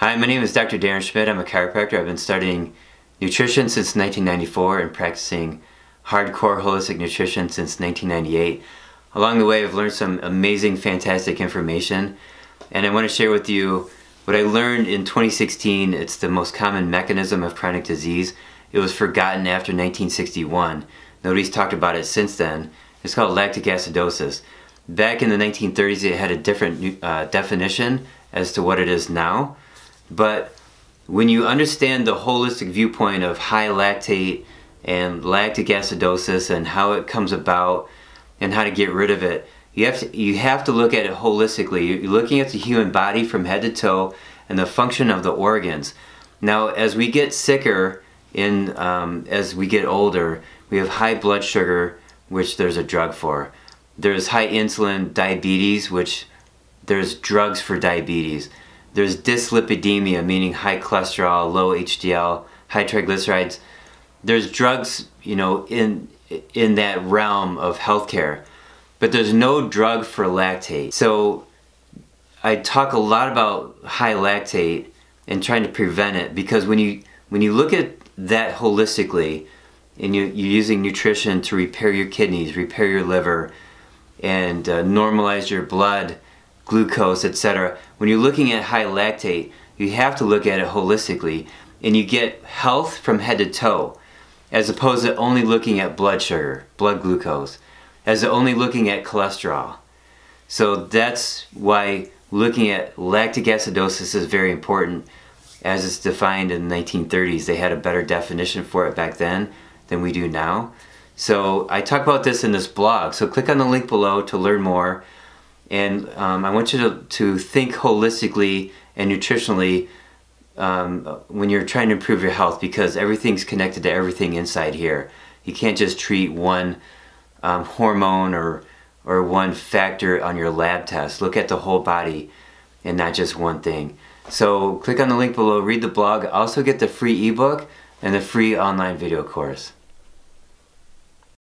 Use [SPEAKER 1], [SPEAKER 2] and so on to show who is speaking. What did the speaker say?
[SPEAKER 1] Hi, my name is Dr. Darren Schmidt. I'm a chiropractor. I've been studying nutrition since 1994 and practicing hardcore holistic nutrition since 1998. Along the way, I've learned some amazing, fantastic information, and I want to share with you what I learned in 2016. It's the most common mechanism of chronic disease. It was forgotten after 1961. Nobody's talked about it since then. It's called lactic acidosis. Back in the 1930s, it had a different uh, definition as to what it is now. But when you understand the holistic viewpoint of high lactate and lactic acidosis and how it comes about and how to get rid of it, you have to, you have to look at it holistically. You're looking at the human body from head to toe and the function of the organs. Now, as we get sicker, in um, as we get older, we have high blood sugar, which there's a drug for. There's high insulin, diabetes, which there's drugs for diabetes. There's dyslipidemia, meaning high cholesterol, low HDL, high triglycerides. There's drugs, you know, in in that realm of healthcare, but there's no drug for lactate. So I talk a lot about high lactate and trying to prevent it because when you when you look at that holistically and you, you're using nutrition to repair your kidneys, repair your liver, and uh, normalize your blood glucose, etc. When you're looking at high lactate, you have to look at it holistically and you get health from head to toe as opposed to only looking at blood sugar, blood glucose, as only looking at cholesterol. So that's why looking at lactic acidosis is very important as it's defined in the 1930s. They had a better definition for it back then than we do now. So I talk about this in this blog. So click on the link below to learn more. And um, I want you to, to think holistically and nutritionally um, when you're trying to improve your health because everything's connected to everything inside here. You can't just treat one um, hormone or, or one factor on your lab test. Look at the whole body and not just one thing. So click on the link below, read the blog, also get the free ebook and the free online video course.